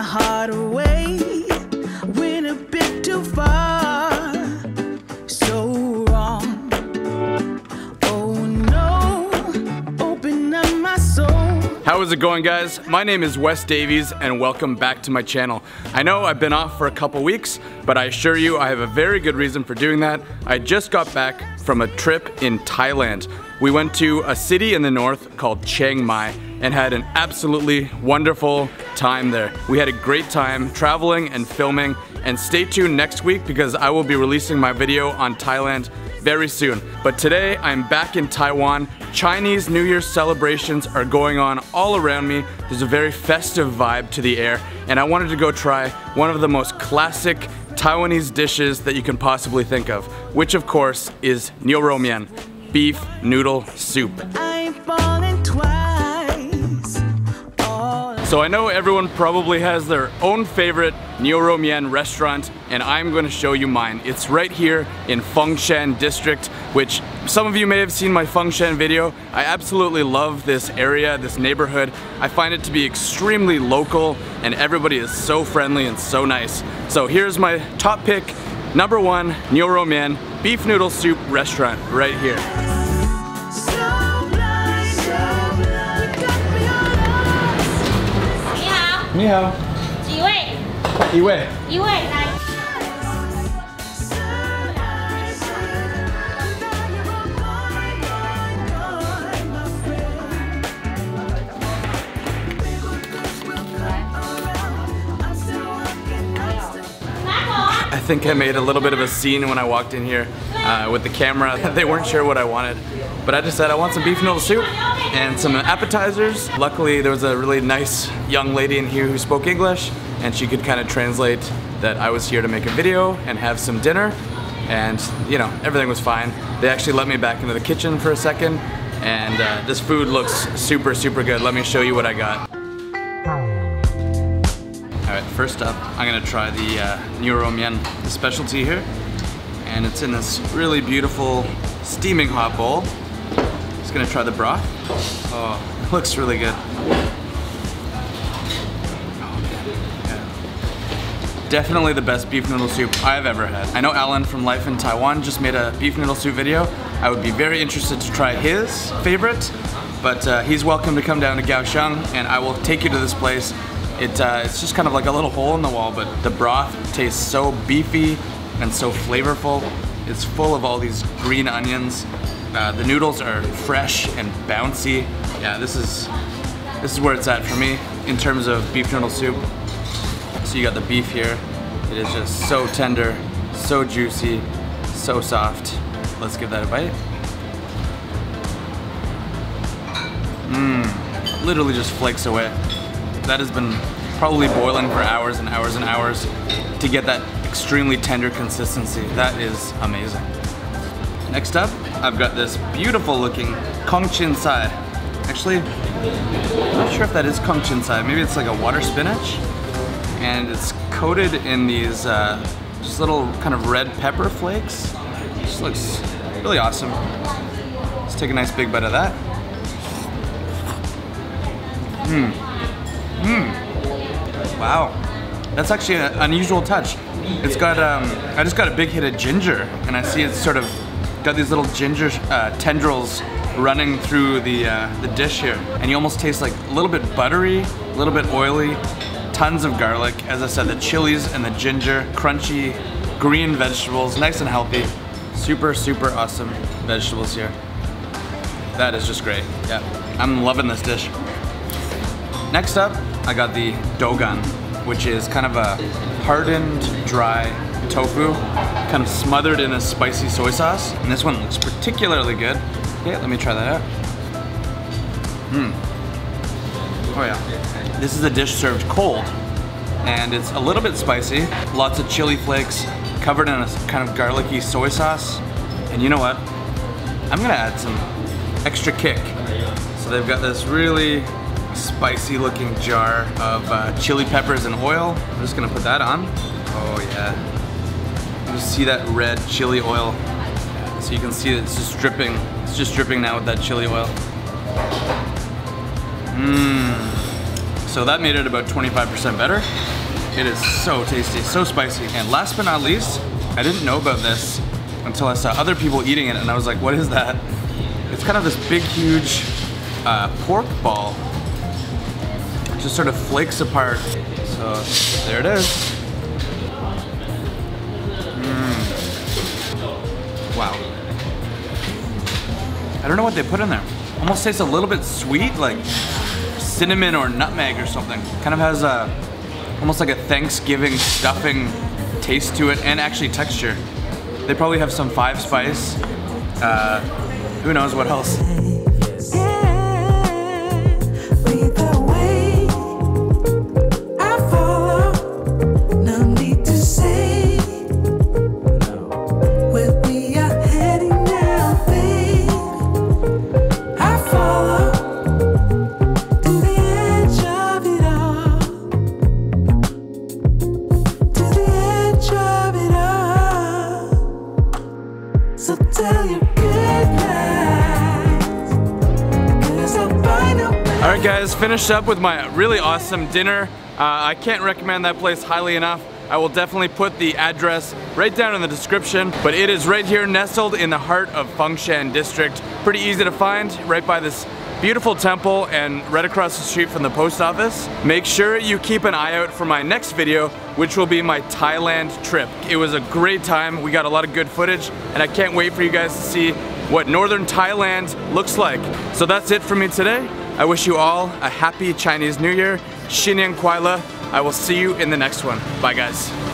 my heart away. Went a bit too far. So wrong. Oh no. Open up my soul. How is it going guys? My name is Wes Davies and welcome back to my channel. I know I've been off for a couple weeks, but I assure you I have a very good reason for doing that. I just got back from a trip in Thailand. We went to a city in the north called Chiang Mai and had an absolutely wonderful time there. We had a great time traveling and filming and stay tuned next week because I will be releasing my video on Thailand very soon. But today I'm back in Taiwan. Chinese New Year celebrations are going on all around me. There's a very festive vibe to the air and I wanted to go try one of the most classic Taiwanese dishes that you can possibly think of, which of course is niu rou mian, beef noodle soup. So I know everyone probably has their own favorite Mian restaurant and I'm going to show you mine. It's right here in Fengshan district which some of you may have seen my Fengshan video. I absolutely love this area, this neighborhood. I find it to be extremely local and everybody is so friendly and so nice. So here's my top pick, number one Mian beef noodle soup restaurant right here. 你好，几位？一位。一位来。Think I made a little bit of a scene when I walked in here uh, with the camera. they weren't sure what I wanted, but I just said I want some beef noodle soup and some appetizers. Luckily, there was a really nice young lady in here who spoke English, and she could kind of translate that I was here to make a video and have some dinner, and you know, everything was fine. They actually let me back into the kitchen for a second, and uh, this food looks super, super good. Let me show you what I got. Alright, first up, I'm gonna try the uh, Niu Rou Mian specialty here. And it's in this really beautiful steaming hot bowl. Just gonna try the broth. Oh, it looks really good. Definitely the best beef noodle soup I've ever had. I know Alan from Life in Taiwan just made a beef noodle soup video. I would be very interested to try his favorite, but uh, he's welcome to come down to Kaohsiung and I will take you to this place it, uh, it's just kind of like a little hole in the wall, but the broth tastes so beefy and so flavorful. It's full of all these green onions. Uh, the noodles are fresh and bouncy. Yeah, this is this is where it's at for me in terms of beef noodle soup. So you got the beef here. It is just so tender, so juicy, so soft. Let's give that a bite. Mmm, literally just flakes away that has been probably boiling for hours and hours and hours to get that extremely tender consistency. That is amazing. Next up, I've got this beautiful looking Kong Sai. Actually, I'm not sure if that is Kong Sai. Maybe it's like a water spinach. And it's coated in these uh, just little kind of red pepper flakes. Just looks really awesome. Let's take a nice big bite of that. Mmm. Mmm. Wow. That's actually an unusual touch. It's got, um, I just got a big hit of ginger, and I see it's sort of got these little ginger uh, tendrils running through the, uh, the dish here. And you almost taste like a little bit buttery, a little bit oily, tons of garlic. As I said, the chilies and the ginger, crunchy green vegetables, nice and healthy. Super, super awesome vegetables here. That is just great. Yeah, I'm loving this dish. Next up, I got the dougan, which is kind of a hardened, dry tofu, kind of smothered in a spicy soy sauce. And this one looks particularly good. Okay, let me try that out. Mmm. Oh yeah. This is a dish served cold, and it's a little bit spicy, lots of chili flakes, covered in a kind of garlicky soy sauce. And you know what? I'm gonna add some extra kick. So they've got this really spicy looking jar of uh, chili peppers and oil. I'm just gonna put that on. Oh yeah. You see that red chili oil. So you can see it's just dripping. It's just dripping now with that chili oil. Mmm. So that made it about 25% better. It is so tasty, so spicy. And last but not least, I didn't know about this until I saw other people eating it and I was like, what is that? It's kind of this big, huge uh, pork ball. Just sort of flakes apart. So there it is. Mm. Wow. I don't know what they put in there. Almost tastes a little bit sweet, like cinnamon or nutmeg or something. Kind of has a, almost like a Thanksgiving stuffing taste to it and actually texture. They probably have some five spice. Uh, who knows what else? A All right, guys, finished up with my really awesome dinner. Uh, I can't recommend that place highly enough. I will definitely put the address right down in the description, but it is right here nestled in the heart of Fengshan District. Pretty easy to find, right by this beautiful temple and right across the street from the post office. Make sure you keep an eye out for my next video, which will be my Thailand trip. It was a great time. We got a lot of good footage, and I can't wait for you guys to see what northern Thailand looks like. So that's it for me today. I wish you all a happy Chinese New Year. Xin Kuai Le. I will see you in the next one. Bye, guys.